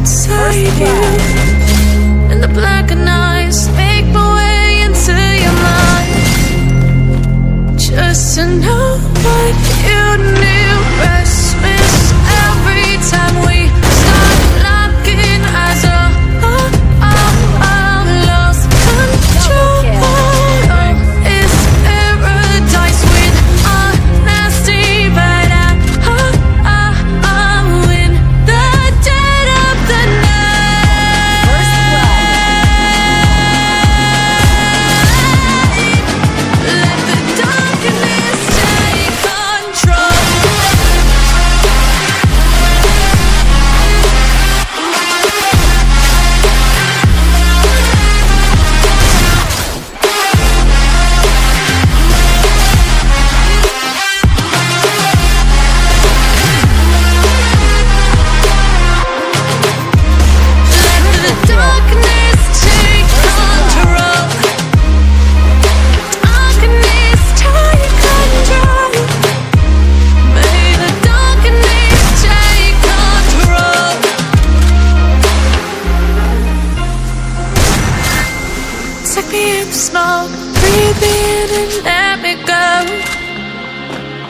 inside you in the black of night.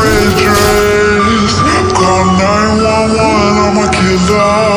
red dress Call 911, I'm a killer